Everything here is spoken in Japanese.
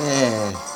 えー